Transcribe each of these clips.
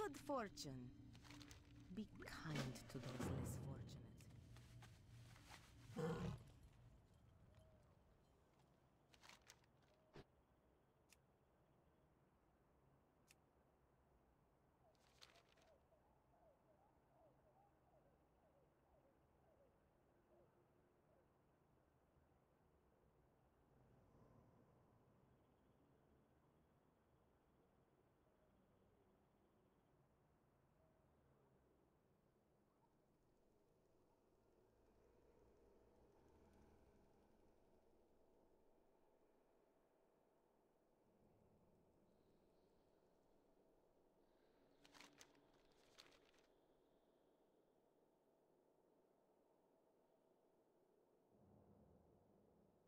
good fortune. Be kind to those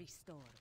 restore.